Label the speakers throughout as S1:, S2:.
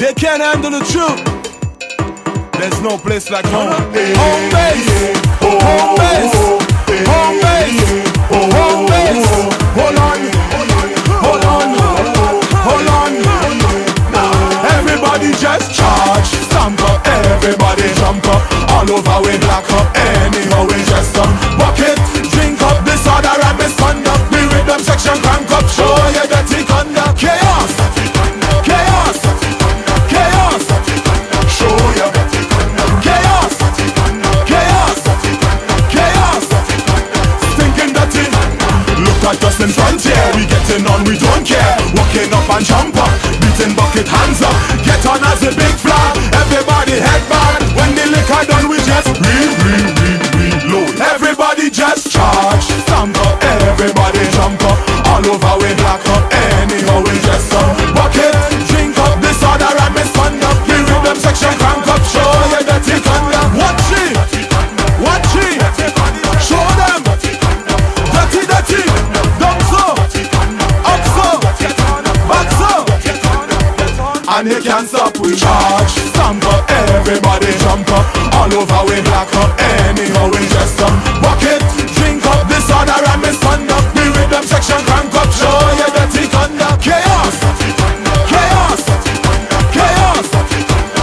S1: They can't handle the truth. There's no place like home. Home base. Home base. Home base. Home base. Hold on. Hold on. Hold on. Everybody just charge. Stamp up. Everybody jump up. All over we black up. Don't care. Walking up and jump up. Beating bucket hands up. Get on as a big flag. And he can't stop we charge Stamp up, everybody jump up. All over we black up, anyhow we just up. Bucket, drink up, disorder and misconduct We rhythm section crank up, show you dirty conduct Chaos, chaos, chaos.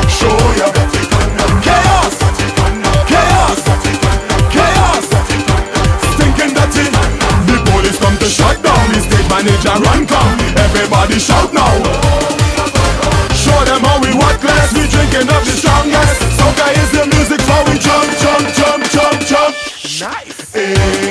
S1: Show you Chaos, chaos, chaos. Stinking dirty. The police come to shut down. The stage manager run come. Everybody shout now Nice.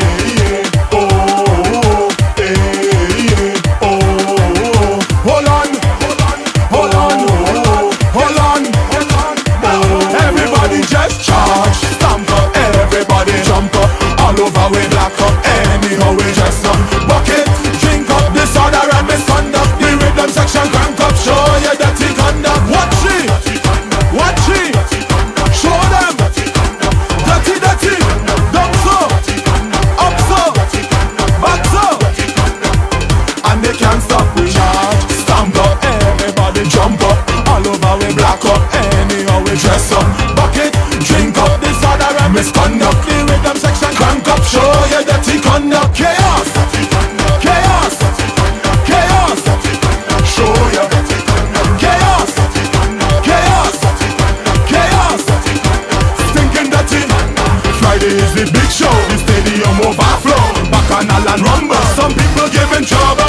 S1: We black up, anyhow we dress up. Bucket, drink up this other and misconduct. The rhythm section crank up, show your dirty conduct. Chaos, chaos, chaos. Show your chaos, chaos, chaos. Stinking dirty. Friday is the big show, the stadium overflow. Bacchanal and rumble, some people giving trouble.